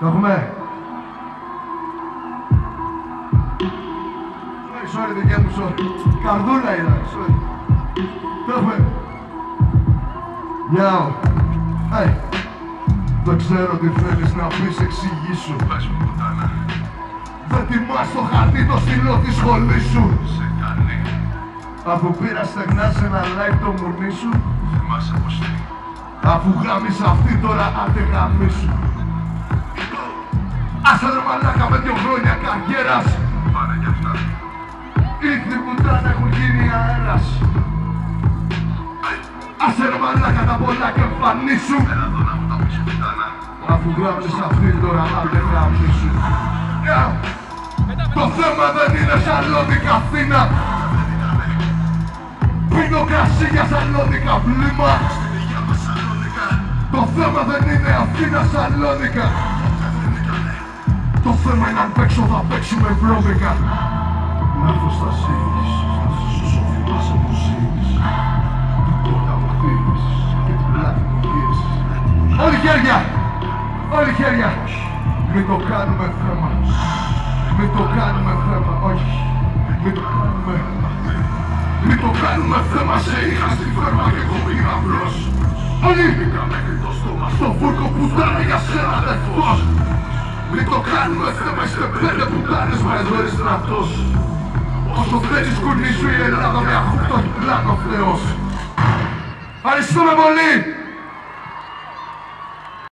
Το έχουμε. Sorry, sorry, δικιά μου, sorry. Καρδούλα είδα, sorry. Το έχουμε. Γιάου. Hey. Δεν ξέρω τι θέλεις να πεις, εξηγήσου. Πες μου πουτάνα, Δεν τιμάς το χαρτί το στυλό της σχολής σου. σε κάνει. Αφού πήρα στεγνάς σε ένα like το μουρνί σου. Θυμάσαι πως είναι. Αφού γάμισα αυτή τώρα άντε γαμίσου. Άσε ρε μαλάκα με δυο χρόνια καριέρας. Πάρε κι αυτά. Ήρθε που τράτα έχουν γίνει αέρας. Άσε ρε μαλάκα τα πολλά και εμφανίσου. Έλα εδώ να μου τα πεις πουτάνα. Αφού γάμισα αυτή τώρα άντε γαμίσου. Yeah. Το θέμα δεν είναι Σαλόνικα Αθήνα. Πίνω κρασί για Σαλόνικα βλήμα. Για μας Σαλόνικα, Το θέμα δεν είναι Αθήνα Σαλόνικα. Δεν ήτανε. Το θέμα είναι αν παίξω θα παίξουμε βρώμικα Να έρθω στα ζήσεις, να σε σώσω θυμάσαι που ζήσεις Την πόρτα μου χτύπησες και την πλάτη μου γύρισες Όλοι χέρια! Όλοι χέρια! Μην το κάνουμε θέμα Μην το κάνουμε θέμα, όχι Μην το κάνουμε Μην το κάνουμε θέμα, σε είχα στη φέρμα και εγώ πήγα μπρος Όλοι! Μπήκα μέχρι το στόμα Στο βούρκο που τάνε για σένα δεν φως Μην το κάνουμε θέμα, είστε πέντε πουτάνες μας εδώ είναι στρατός Όσο θέλεις κουνή σου η Ελλάδα με αυτό έχει πλάνο Θεός Ευχαριστούμε πολύ!